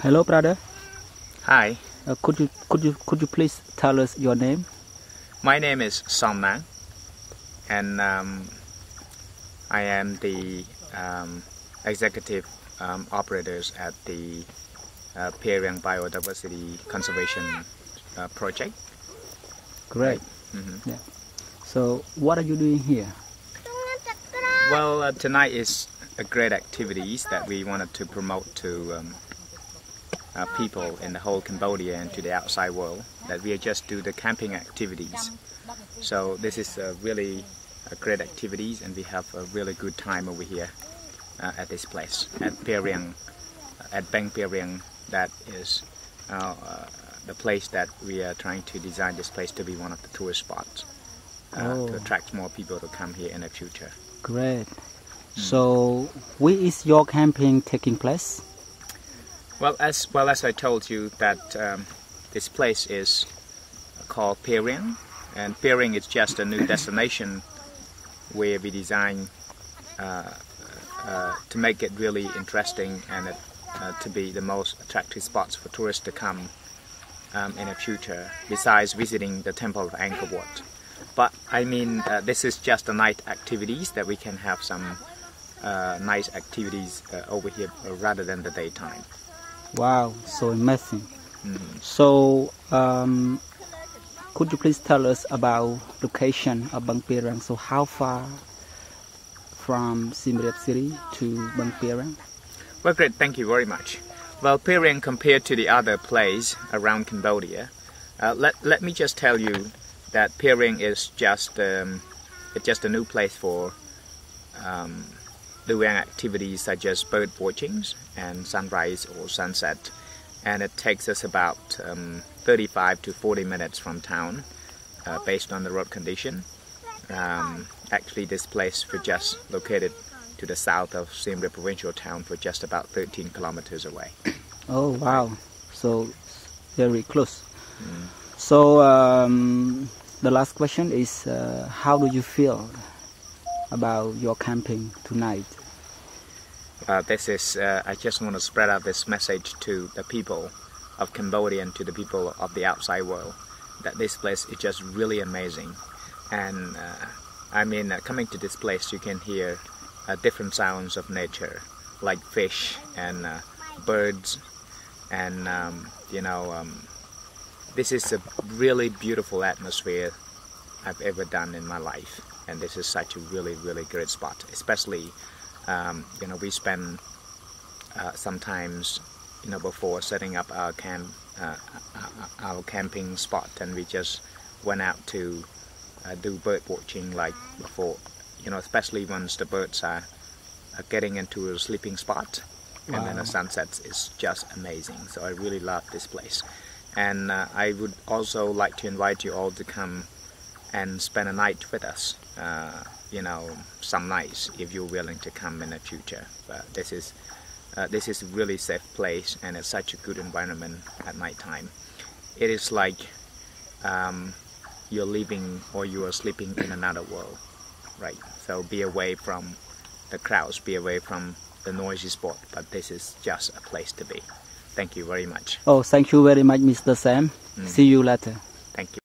Hello, brother. Hi, Uh, could you could you could you please tell us your name? my name is Som Nang, and um, I am the um, executive um, operators at the uh, Biodiversity Conservation uh, Project. Great. Mhm. So, what are you doing here? Well, uh, tonight is a great activities that we wanted to promote to um, uh, people in the whole Cambodia and to the outside world. That we just do the camping activities. So this is a really a great activities, and we have a really good time over here uh, at this place at Pearaing, at Boeung Pearaing. That is uh, uh, the place that we are trying to design this place to be one of the tourist spots uh, Oh. to attract more people to come here in the future. Great. So, where is your camping taking place? Well, as well as I told you that um, this place is called Pearaing, and Pearaing is just a new destination where we design uh, uh, to make it really interesting and it, uh, to be the most attractive spots for tourists to come um, in the future. Besides visiting the Temple of Angkor Wat, but I mean uh, this is just the night activities that we can have some uh, nice activities uh, over here rather than the daytime. Wow, so amazing. Mhm. So, um, could you please tell us about location of Boeung Pearaing? So, how far from Siem Reap City to Boeung Pearaing? Well, great. Thank you very much. Well, Pearaing compared to the other place around Cambodia, uh, let let me just tell you that Pearaing is just um, it's just a new place for um, doing activities such as bird watchings and sunrise or sunset, and it takes us about um, 35 to 40 minutes from town, uh, based on the road condition. Um, actually, this place was just located to the south of Siem Reap provincial town for just about 13 kilometers away. Oh, wow. So, very close. So, um, the last question is uh, how do you feel about your camping tonight? Uh, this is, uh, I just want to spread out this message to the people of Cambodia and to the people of the outside world that this place is just really amazing. And uh, I mean, uh, coming to this place, you can hear uh, different sounds of nature, like fish and uh, birds, and um, you know, um, this is a really beautiful atmosphere I've ever done in my life, and this is such a really, really great spot. Especially, um, you know, we spend uh, sometimes, you know, before setting up our camp, uh, our camping spot, and we just went out to uh, do bird watching like before, you know, especially once the birds are, are getting into a sleeping spot, and then Wow. the sunsets is just amazing. So I really love this place, and uh, I would also like to invite you all to come and spend a night with us. Uh, you know, some nights if you're willing to come in the future. But this is uh, this is a really safe place, and it's such a good environment at night time. It is like um, you're living or you are sleeping in another world, right? So be away from the crowds, be away from the noisy spot. But this is just a place to be. Thank you very much. Oh, thank you very much, Mr. Sam. See you later. Thank you.